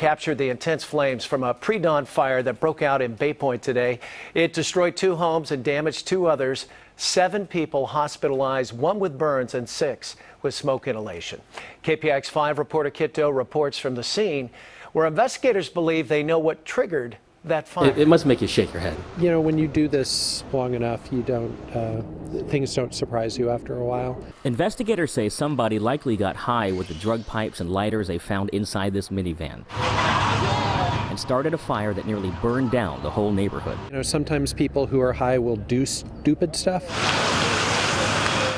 captured the intense flames from a pre-dawn fire that broke out in Bay Point today. It destroyed two homes and damaged two others. Seven people hospitalized, one with burns and six with smoke inhalation. KPIX 5 reporter Kiet Do reports from the scene where investigators believe they know what triggered that fire. It, it must make you shake your head. You know, when you do this long enough, you don't, uh, things don't surprise you after a while. Investigators say somebody likely got high with the drug pipes and lighters they found inside this minivan and started a fire that nearly burned down the whole neighborhood. You know, sometimes people who are high will do stupid stuff.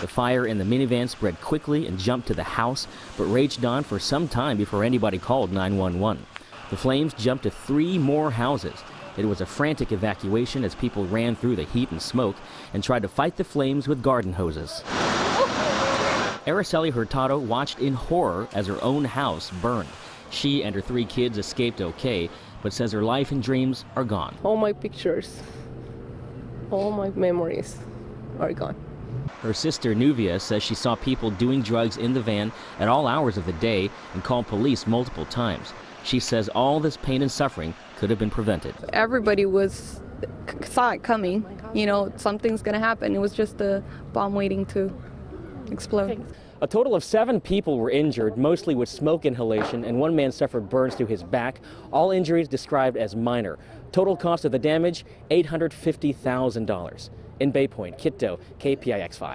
The fire in the minivan spread quickly and jumped to the house, but raged on for some time before anybody called 911. The flames jumped to three more houses. It was a frantic evacuation as people ran through the heat and smoke and tried to fight the flames with garden hoses. Araceli Hurtado watched in horror as her own house burned. She and her three kids escaped okay, but says her life and dreams are gone. All my pictures, all my memories are gone. Her sister Nuvia says she saw people doing drugs in the van at all hours of the day and called police multiple times. She says all this pain and suffering could have been prevented. Everybody was saw it coming. You know, something's going to happen. It was just a bomb waiting to explode. A total of seven people were injured, mostly with smoke inhalation, and one man suffered burns to his back. All injuries described as minor. Total cost of the damage, $850,000. In Bay Point, Kiet Do, KPIX 5.